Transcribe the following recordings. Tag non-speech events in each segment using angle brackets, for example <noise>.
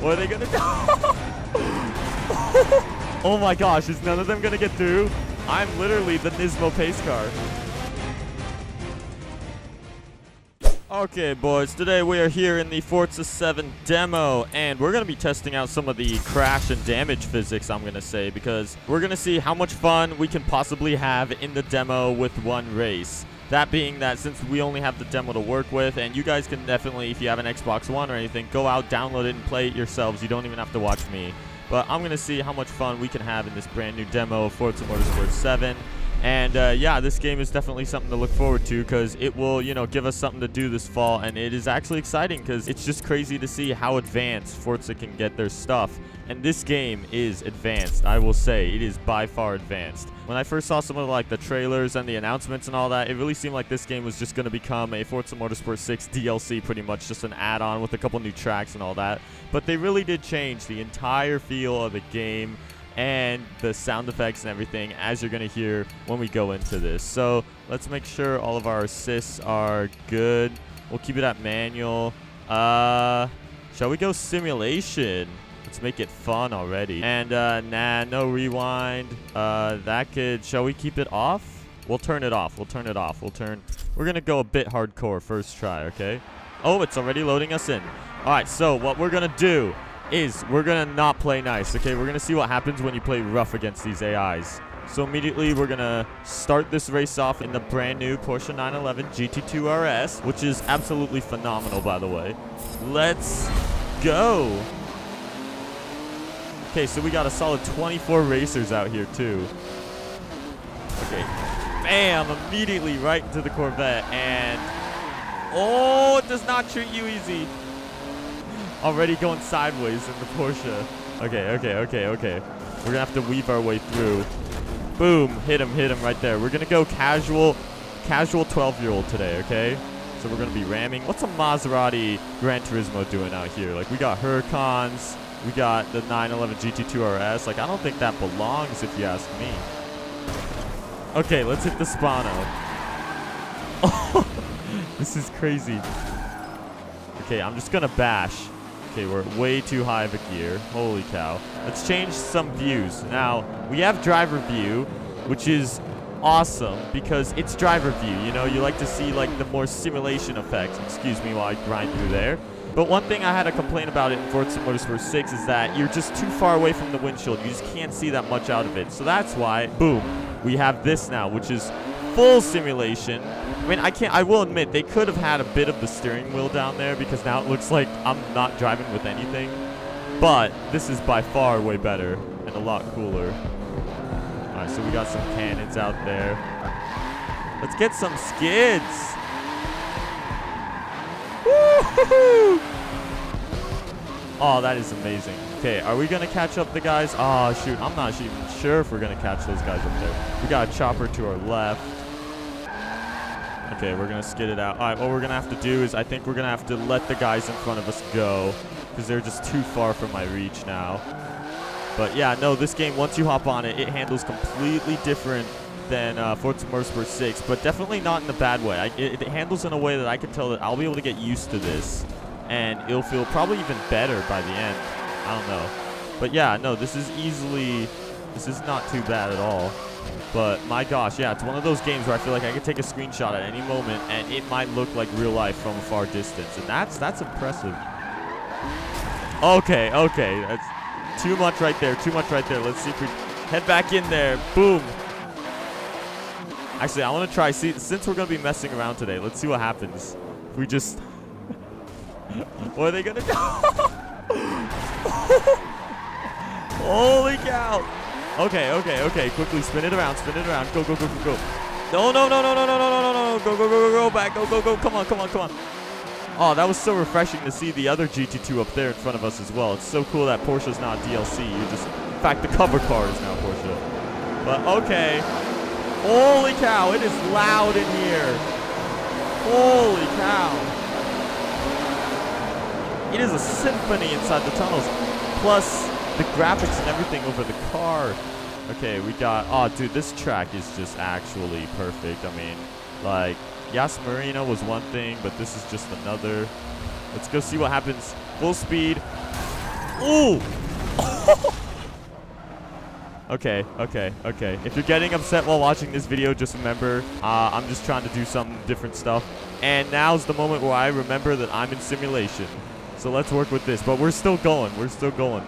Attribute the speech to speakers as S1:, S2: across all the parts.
S1: What are they gonna do? <laughs> oh my gosh, is none of them gonna get through? I'm literally the Nismo pace car. Okay, boys, today we are here in the Forza 7 demo, and we're going to be testing out some of the crash and damage physics, I'm going to say, because we're going to see how much fun we can possibly have in the demo with one race. That being that since we only have the demo to work with, and you guys can definitely, if you have an Xbox One or anything, go out, download it, and play it yourselves. You don't even have to watch me. But I'm going to see how much fun we can have in this brand new demo of Forza Motorsport 7. And uh, yeah, this game is definitely something to look forward to because it will, you know, give us something to do this fall. And it is actually exciting because it's just crazy to see how advanced Forza can get their stuff. And this game is advanced, I will say. It is by far advanced. When I first saw some of like the trailers and the announcements and all that, it really seemed like this game was just going to become a Forza Motorsport 6 DLC pretty much, just an add-on with a couple new tracks and all that. But they really did change the entire feel of the game and the sound effects and everything as you're going to hear when we go into this. So let's make sure all of our assists are good. We'll keep it at manual. Uh, shall we go simulation? Let's make it fun already. And uh, nah, no rewind. Uh, that could, shall we keep it off? We'll turn it off. We'll turn it off. We'll turn, we're going to go a bit hardcore first try, okay? Oh, it's already loading us in. All right, so what we're going to do is we're going to not play nice, okay? We're going to see what happens when you play rough against these AIs. So immediately we're to start this race off in the brand new Porsche 911 GT2 RS, which is absolutely phenomenal, by the way. Let's go. Okay, so we got a solid 24 racers out here, too. Okay. Bam! Immediately right into the Corvette, and... Oh, it does not treat you easy already going sideways in the Porsche. Okay, okay, okay, okay. We're to have to weave our way through. Boom. Hit him, hit him right there. We're to go casual, casual 12-year-old today, okay? So we're to be ramming. What's a Maserati Gran Turismo doing out here? Like, we got Huracans. We got the 911 GT2 RS. Like, I don't think that belongs, if you ask me. Okay, let's hit the Spano. <laughs> This is crazy. Okay, I'm just to bash. Okay, we're way too high of a gear. Holy cow. Let's change some views. Now, we have driver view, which is awesome because it's driver view. You know, you like to see like the more simulation effects. Excuse me while I grind through there. But one thing I had to complain about it in Forza Motorsport 6 is that you're just too far away from the windshield. You just can't see that much out of it. So that's why, boom, we have this now, which is full simulation. I mean, I can't, I will admit, they could have had a bit of the steering wheel down there because now it looks like I'm not driving with anything. But this is by far way better and a lot cooler. All right, so we got some cannons out there. Let's get some skids. Woo! Oh, that is amazing. Okay, are we going to catch up the guys? Oh, shoot. I'm not even sure if we're going to catch those guys up there. We got a chopper to our left. Okay, we're going to skid it out. All right, what we're going to have to do is I think we're going to have to let the guys in front of us go because they're just too far from my reach now. But yeah, no, this game, once you hop on it, it handles completely different than uh, Forza Motorsport 6, but definitely not in a bad way. I, it, it handles in a way that I can tell that I'll be able to get used to this and it'll feel probably even better by the end. I don't know. But yeah, no, this is easily, this is not too bad at all. But my gosh, yeah, it's one of those games where I feel like I could take a screenshot at any moment and it might look like real life from a far distance. And that's, that's impressive. Okay, okay, that's too much right there, too much right there. Let's see if we head back in there. Boom. Actually, I want to try, see, since we're going to be messing around today, let's see what happens. If we just <laughs> what are they gonna do? <laughs> <laughs> Holy cow! Okay, okay, okay. Quickly spin it around, spin it around. Go, go, go, go, go. No, no, no, no, no, no, no, no, no, no. Go, go, go, go, go. Back. Go, go, go. Come on, come on, come on. Oh, that was so refreshing to see the other GT2 up there in front of us as well. It's so cool that Porsche's not DLC. You just, in fact, the cover car is now Porsche. But okay. Holy cow, it is loud in here. Holy cow. It is a symphony inside the tunnels. Plus, the graphics and everything over the car. Okay, we got... Oh, dude, this track is just actually perfect. I mean, like, Yas Marina was one thing, but this is just another. Let's go see what happens. Full speed. Ooh! <laughs> okay, okay, okay. If you're getting upset while watching this video, just remember, uh, I'm just trying to do some different stuff. And now's the moment where I remember that I'm in simulation. So let's work with this. But we're still going. We're still going.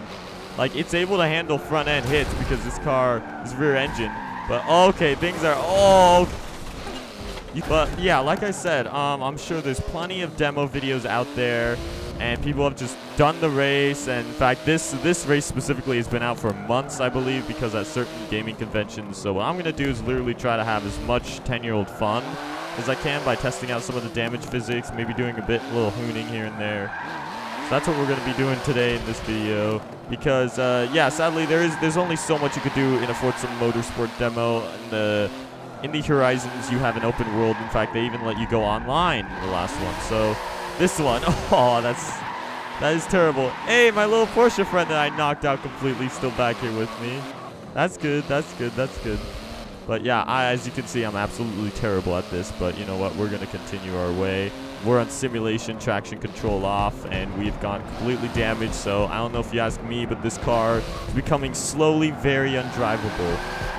S1: Like, it's able to handle front end hits because this car is rear engine. But, okay, things are... Oh, but yeah, like I said, um, I'm sure there's plenty of demo videos out there, and people have just done the race. And in fact, this this race specifically has been out for months, I believe, because at certain gaming conventions. So what I'm gonna do is literally try to have as much 10-year-old fun as I can by testing out some of the damage physics, maybe doing a bit, a little hooning here and there. That's what we're gonna be doing today in this video. Because uh, yeah, sadly there is there's only so much you could do in a Forza Motorsport demo. In the in the Horizons, you have an open world. In fact, they even let you go online in the last one. So this one, <laughs> oh, that's that is terrible. Hey, my little Porsche friend that I knocked out completely still back here with me. That's good. That's good. That's good. But yeah, I, as you can see, I'm absolutely terrible at this. But you know what? We're going to continue our way. We're on simulation, traction control off, and we've gone completely damaged. So I don't know if you ask me, but this car is becoming slowly very undrivable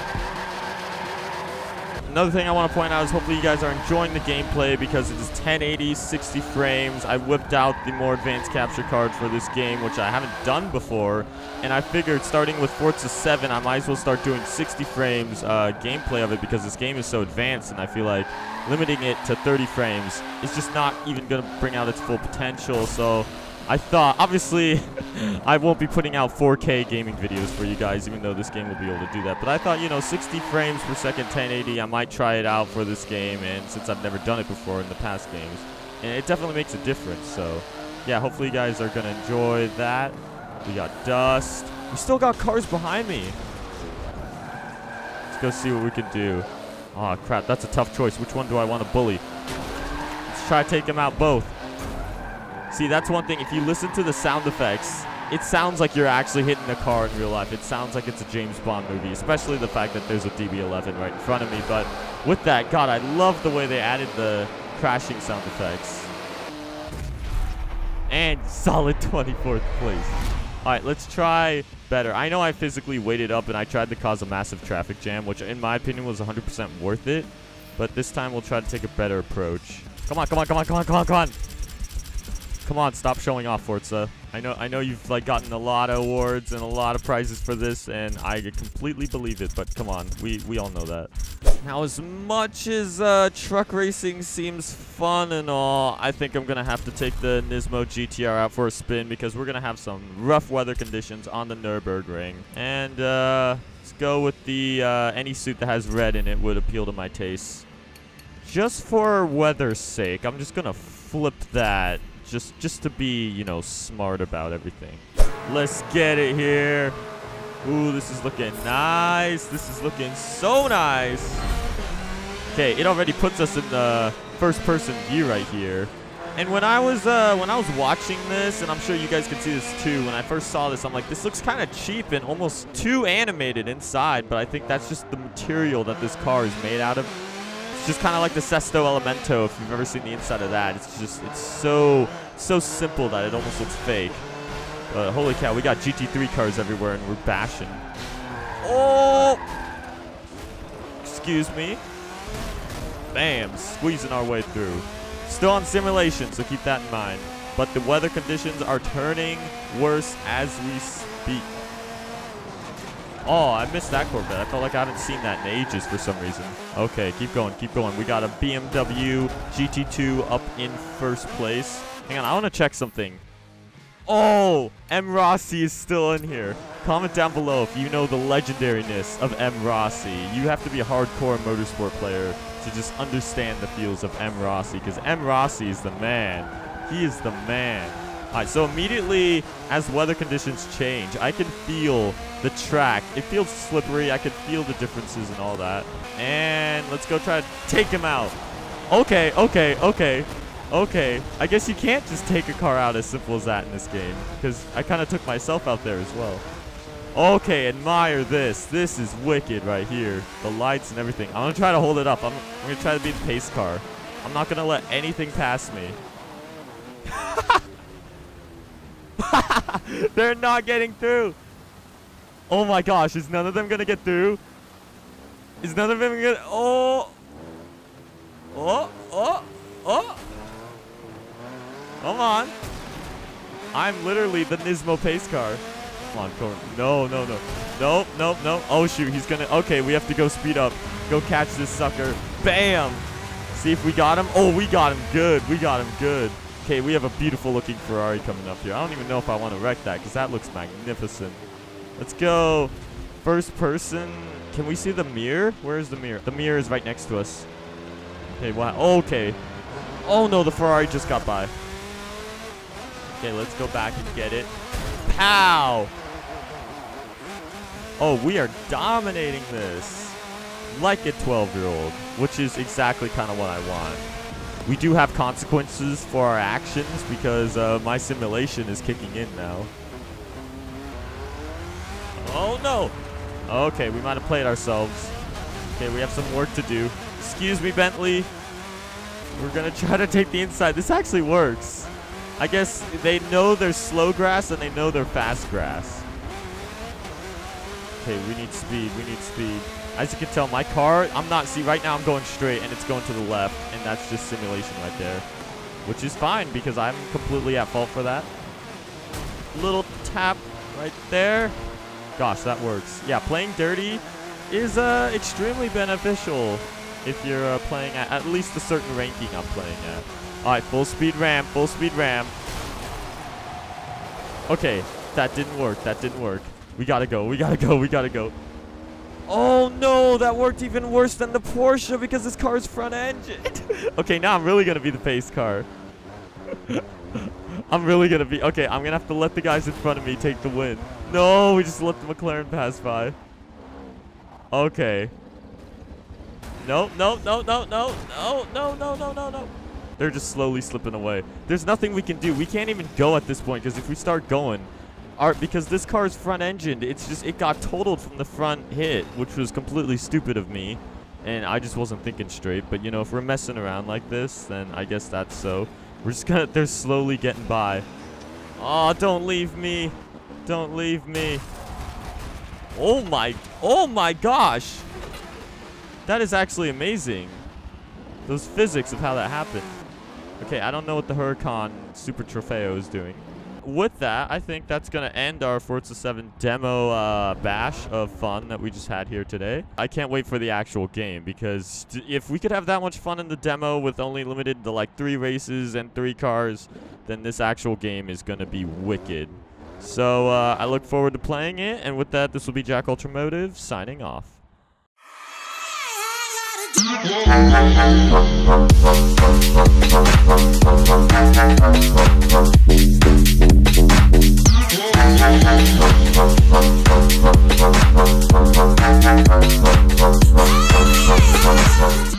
S1: another thing I want to point out is hopefully you guys are enjoying the gameplay because it is 1080, 60 frames. I whipped out the more advanced capture card for this game, which I haven't done before. And I figured starting with Forza 7, I might as well start doing 60 frames uh, gameplay of it because this game is so advanced and I feel like limiting it to 30 frames is just not even going to bring out its full potential. So I thought, obviously, <laughs> I won't be putting out 4K gaming videos for you guys, even though this game will be able to do that. But I thought, you know, 60 frames per second, 1080, I might try it out for this game, and since I've never done it before in the past games, and it definitely makes a difference. So, yeah, hopefully you guys are going to enjoy that. We got dust. We still got cars behind me. Let's go see what we can do. Oh, crap, that's a tough choice. Which one do I want to bully? Let's try to take them out both. See, that's one thing. If you listen to the sound effects, it sounds like you're actually hitting a car in real life. It sounds like it's a James Bond movie, especially the fact that there's a DB11 right in front of me. But with that, God, I love the way they added the crashing sound effects. And solid <laughs> 24th place. All right, let's try better. I know I physically waited up and I tried to cause a massive traffic jam, which in my opinion was 100% worth it. But this time we'll try to take a better approach. Come on, come on, come on, come on, come on, come on. Come on, stop showing off, Forza. I know I know you've like gotten a lot of awards and a lot of prizes for this, and I completely believe it, but come on. We, we all know that. Now, as much as uh, truck racing seems fun and all, I think I'm going to have to take the Nismo GTR out for a spin because we're going to have some rough weather conditions on the Nürburgring. And uh, let's go with the uh, any suit that has red in it would appeal to my taste. Just for weather's sake, I'm just going to flip that just just to be, you know, smart about everything. Let's get it here. Ooh, this is looking nice. This is looking so nice. Okay, it already puts us in the first-person view right here. And when I was uh, when I was watching this, and I'm sure you guys can see this too, when I first saw this, I'm like, this looks kind of cheap and almost too animated inside. But I think that's just the material that this car is made out of. It's just kind of like the Sesto Elemento, if you've ever seen the inside of that. It's just, it's so, so simple that it almost looks fake. But holy cow, we got GT3 cars everywhere and we're bashing. Oh! Excuse me. Bam, squeezing our way through. Still on simulation, so keep that in mind. But the weather conditions are turning worse as we speak. Oh, I missed that Corvette. I felt like I haven't seen that in ages for some reason. Okay, keep going, keep going. We got a BMW GT2 up in first place. Hang on, I want to check something. Oh, M. Rossi is still in here. Comment down below if you know the legendariness of M. Rossi. You have to be a hardcore motorsport player to just understand the feels of M. Rossi because M. Rossi is the man. He is the man. All right, so immediately as weather conditions change, I can feel the track. It feels slippery. I can feel the differences and all that. And let's go try to take him out. Okay, okay, okay, okay. I guess you can't just take a car out as simple as that in this game because I kind of took myself out there as well. Okay, admire this. This is wicked right here. The lights and everything. I'm going to try to hold it up. I'm, I'm going to try to be the pace car. I'm not going to let anything pass me. <laughs> They're not getting through. Oh my gosh, is none of them gonna get through? Is none of them gonna? Oh, oh, oh, oh! Come on! I'm literally the Nismo pace car. Come on, Corin. No, no, no. Nope, nope, nope. Oh, shoot. He's going to... Okay, we have to go speed up. Go catch this sucker. Bam! See if we got him. Oh, we got him good. We got him good. Okay, we have a beautiful looking Ferrari coming up here. I don't even know if I want to wreck that because that looks magnificent. Let's go. First person. Can we see the mirror? Where is the mirror? The mirror is right next to us. Okay, wow. Okay. Oh, no, the Ferrari just got by. Okay, let's go back and get it. Pow! Oh, we are dominating this like a 12-year-old, which is exactly kind of what I want. We do have consequences for our actions because uh, my simulation is kicking in now. Oh, no. Okay, we might have played ourselves. Okay, we have some work to do. Excuse me, Bentley. We're going to try to take the inside. This actually works. I guess they know there's slow grass and they know they're fast grass. Okay, we need speed. We need speed. As you can tell, my car, I'm not, see, right now I'm going straight and it's going to the left, and that's just simulation right there. Which is fine because I'm completely at fault for that. Little tap right there. Gosh, that works. Yeah, playing dirty is uh, extremely beneficial if you're uh, playing at at least a certain ranking I'm playing at. All right, full speed ram, full speed ram. Okay, that didn't work. That didn't work. We gotta go. We gotta go. We gotta go. Oh no, that worked even worse than the Porsche because this car is front engine. <laughs> okay, now I'm really gonna be the pace car. <laughs> I'm really gonna be okay. I'm gonna have to let the guys in front of me take the win. No, we just let the McLaren pass by. Okay. No, no, no, no, no, no, no, no, no, no, no. They're just slowly slipping away. There's nothing we can do. We can't even go at this point because if we start going, our, because this car is front engined, it's just, it got totaled from the front hit, which was completely stupid of me. And I just wasn't thinking straight. But, you know, if we're messing around like this, then I guess that's so. We're just gonna, they're slowly getting by. Oh, don't leave me. Don't leave me. Oh my, oh my gosh. That is actually amazing. Those physics of how that happened. Okay, I don't know what the Huracan Super Trofeo is doing. With that, I think that's going to end our Forza 7 demo uh, bash of fun that we just had here today. I can't wait for the actual game because if we could have that much fun in the demo with only limited to like three races and three cars, then this actual game is going to be wicked. So uh, I look forward to playing it. And with that, this will be Jack Ultramotive signing off. Thank